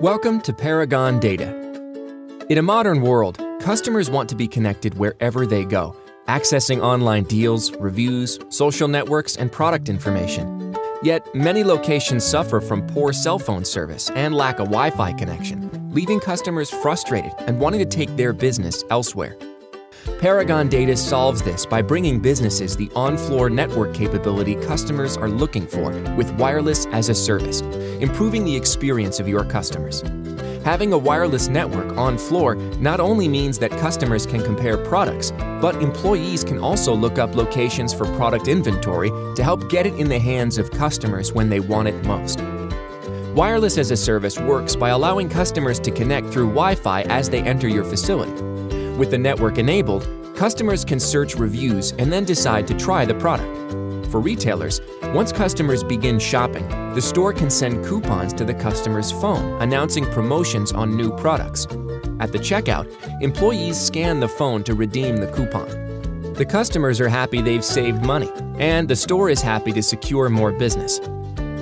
Welcome to Paragon Data. In a modern world, customers want to be connected wherever they go, accessing online deals, reviews, social networks, and product information. Yet, many locations suffer from poor cell phone service and lack a Wi Fi connection, leaving customers frustrated and wanting to take their business elsewhere. Paragon Data solves this by bringing businesses the on-floor network capability customers are looking for with wireless as a service, improving the experience of your customers. Having a wireless network on floor not only means that customers can compare products, but employees can also look up locations for product inventory to help get it in the hands of customers when they want it most. Wireless as a service works by allowing customers to connect through Wi-Fi as they enter your facility. With the network enabled, customers can search reviews and then decide to try the product. For retailers, once customers begin shopping, the store can send coupons to the customer's phone announcing promotions on new products. At the checkout, employees scan the phone to redeem the coupon. The customers are happy they've saved money, and the store is happy to secure more business.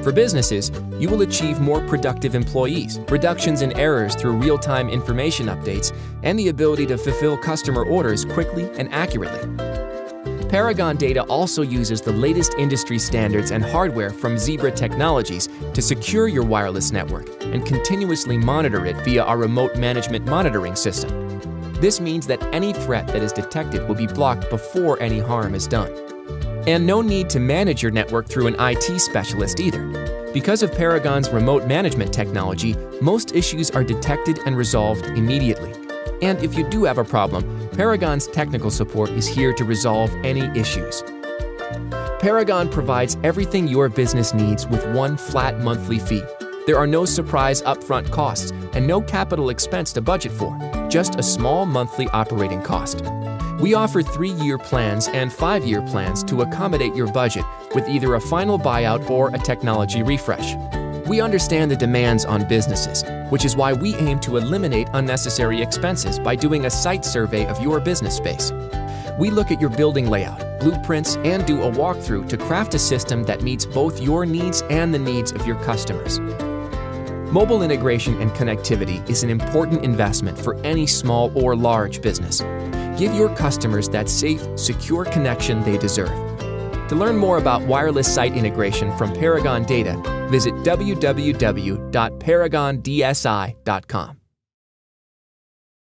For businesses, you will achieve more productive employees, reductions in errors through real-time information updates, and the ability to fulfill customer orders quickly and accurately. Paragon Data also uses the latest industry standards and hardware from Zebra Technologies to secure your wireless network and continuously monitor it via our remote management monitoring system. This means that any threat that is detected will be blocked before any harm is done. And no need to manage your network through an IT specialist either. Because of Paragon's remote management technology, most issues are detected and resolved immediately. And if you do have a problem, Paragon's technical support is here to resolve any issues. Paragon provides everything your business needs with one flat monthly fee. There are no surprise upfront costs and no capital expense to budget for, just a small monthly operating cost. We offer three-year plans and five-year plans to accommodate your budget with either a final buyout or a technology refresh. We understand the demands on businesses, which is why we aim to eliminate unnecessary expenses by doing a site survey of your business space. We look at your building layout, blueprints, and do a walkthrough to craft a system that meets both your needs and the needs of your customers. Mobile integration and connectivity is an important investment for any small or large business. Give your customers that safe, secure connection they deserve. To learn more about wireless site integration from Paragon Data, visit www.paragondsi.com.